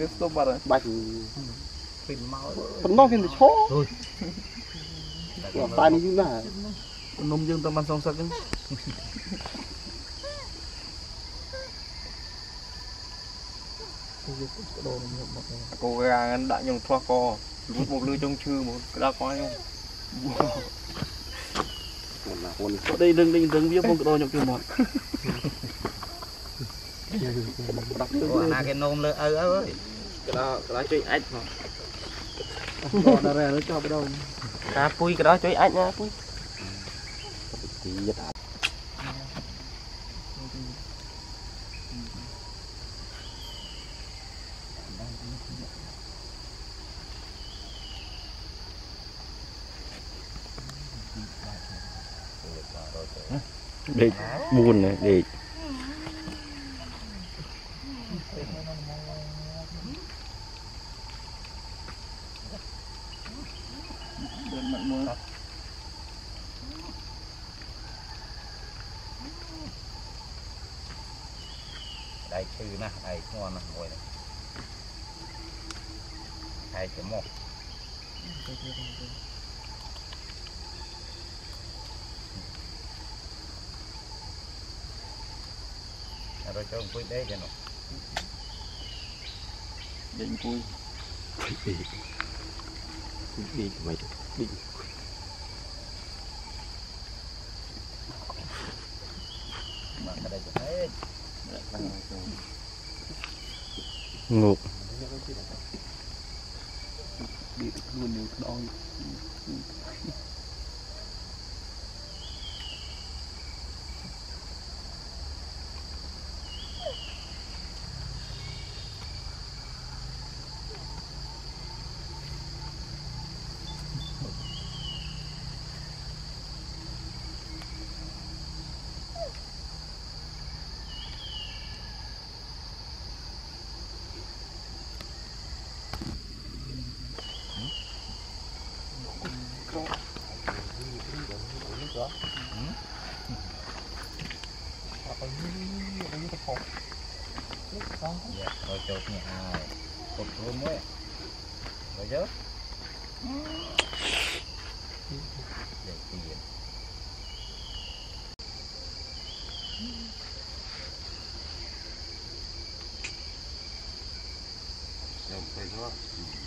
វាស្ទប់បាត់ហើយបាច់ពីមកប៉ុណ្ណោះវាទៅឈោតែនេះយូរណាស់នំយើងតែបានសងសឹកហ្នឹងគោកាងដាក់ខ្ញុំធ្លាស់កលួចមកលឺចុងឈឺមកក្តៅកខ្ញុំណាអូនដេញដឹងដេញដឹងវាមកក្តៅខ្ញុំជុំមក ដាក់អូណាគេនោមលើឪឪអើយក្តៅក្តៅជួយអាចមកដល់រ៉ែទៅចាប់ដល់កាពុយក្តៅជួយអាចណាពុយទៀតដេកមួនណាដេក Ờ. Đây chư nè, đây ngon nè, ngồi này. Đây chữ một Rồi cho ông quýt đấy cho nó. Đến cuối Quýt đi Quýt đi mày ដេកពុយពីពីមិនពីមកក្តៅទៅហេងុកពីខ្លួននឹងដង យ៉ារចូលគ្នាហើយពុតខ្លួនមួយរយកដេកទៀត ខ្ញុំទៅទៅ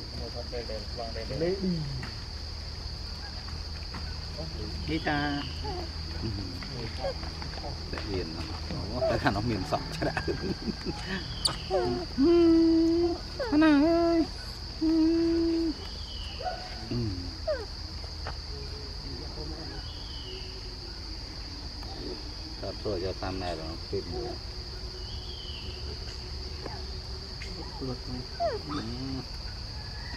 นี่ตาแต่เย็นนะแต่ข้าน้องมีนสองชนะขนาดเลยครับตัวจะทำแน่หรอคลิปนี้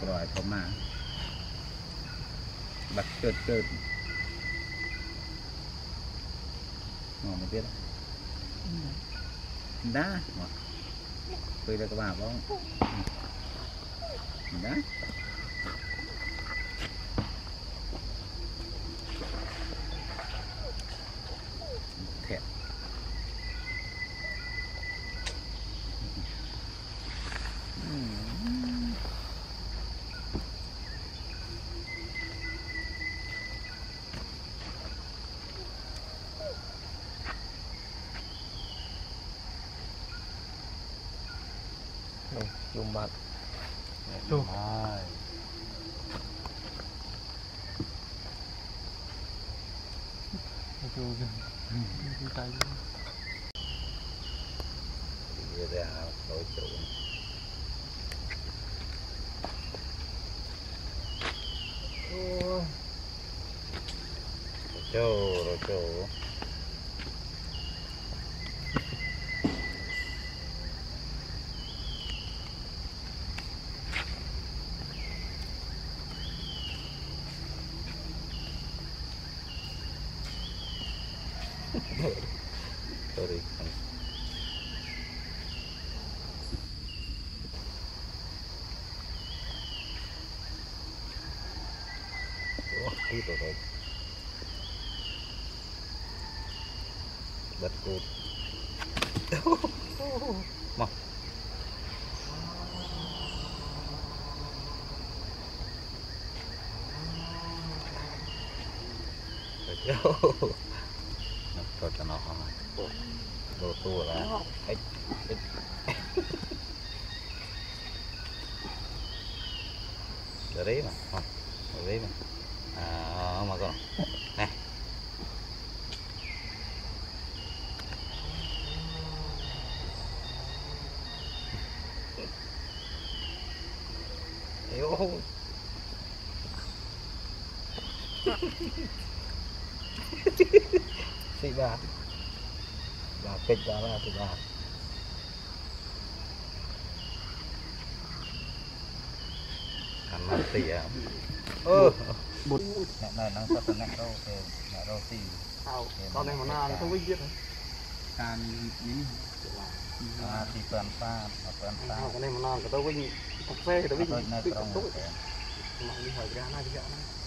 Trời. à, mục kẹp à, cục rồi không mà bật trượt trượt ngon mới biết đá tôi đây có bà không đá thiệt Này, dùng bạc. Dùng Dùng Dùng tay Đưa ra đổi chủ Rồi chủ, rồi chủ Sorry. Wah, gitu dong. That's good. Mah. Let's go. Rồi đấy mà. Không rồi đấy mà. À mà con nè Yêu. Xị bà. Bà kịch bà ra thì bà. មកទីអើអឺបុតអ្នកនៅហ្នឹងសត្វអ្នករោទេអ្នករោទីអោដល់នេះមកណាទៅវិញទៀតការនេះអាទីប្រាំសាប្រាំសាដល់នេះមកណាទៅវិញទៅផ្សេងទៅវិញទៅទុកមកនេះហើយក្រាស់ណាស់វាអត់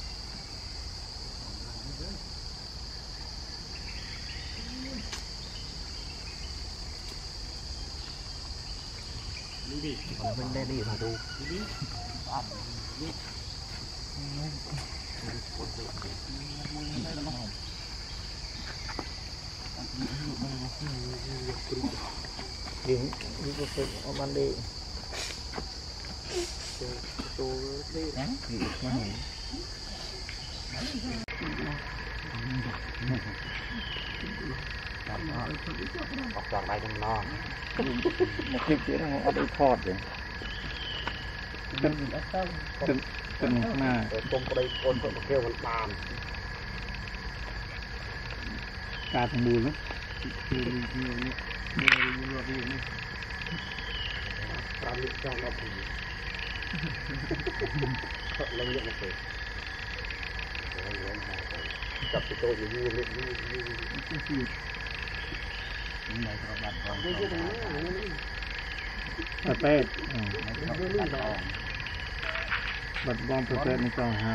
còn mình đen đi thằng tu đứng đứng có sự ông ăn đi tu đi đáng gì Thank you. អត់ចង់ដៃខ្ញុំណោះមកជិះទៀតហ្នឹងអត់អីថតទេទិនអត់ទៅទិនណាគុំប្តីកូនសុខគេវល់បានការធមូលហ្នឹងគឺយើងនេះយើងរត់នេះនេះប្រាំលីត្រចង់ដល់ពីអត់ឡើងយកមកទេចាប់ទៅយូរយូរយូរយូរ ប្រភេទបាត់បងប្រភេទនេះចង់ហៅ